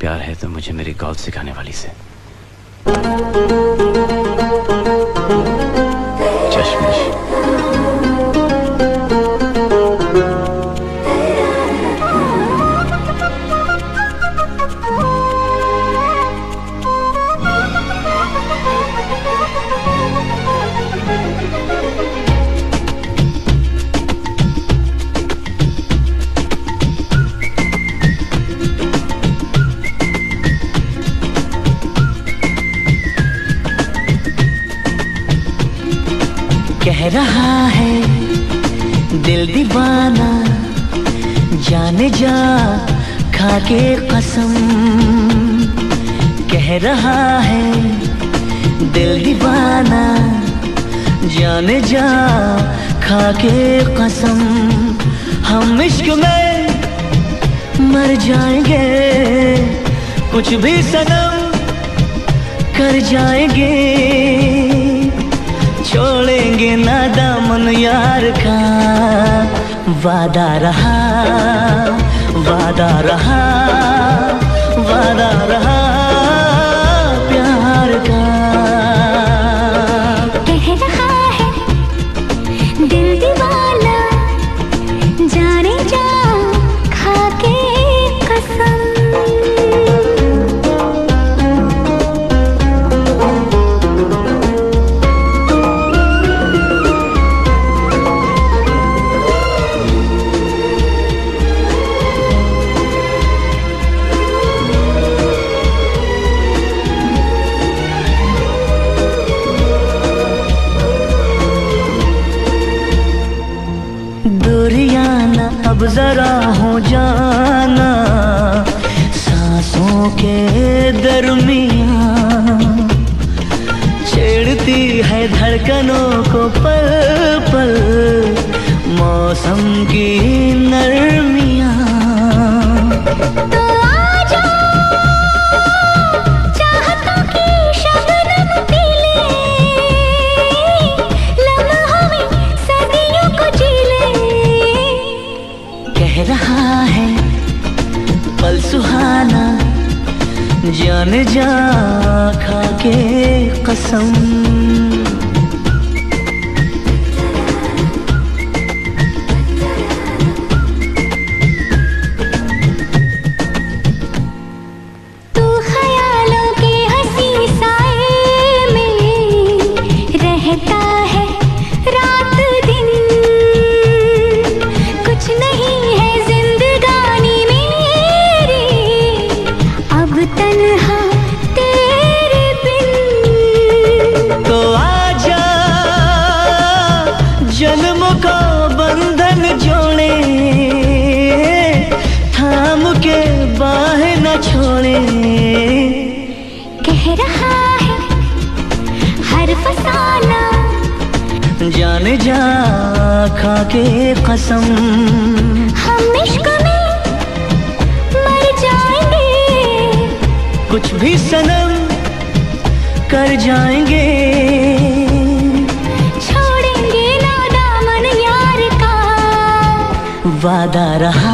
प्यार है तो मुझे मेरी गॉल सिखाने वाली से। रहा है दिल दीवाना, जाने जा, खाके कसम। कह रहा है दिल दीवाना, जाने जा, खाके कसम। हम इश्क में मर जाएँगे, कुछ भी सनम कर जाएँगे। छोड़ेंगे ना यार का वादा रहा वादा रहा वादा रहा। अब जरा हो जाना, सांसों के दरमिया छेड़ती है धड़कनों को पल पल, मौसम की नरमियाँ जान जा खा के कसम। कह रहा है हर फसाना। जाने जा खाके कसम। हम इश्क में मर जाएँगे। कुछ भी सनम कर जाएँगे। छोड़ेंगे ना दामन यार का। वादा रहा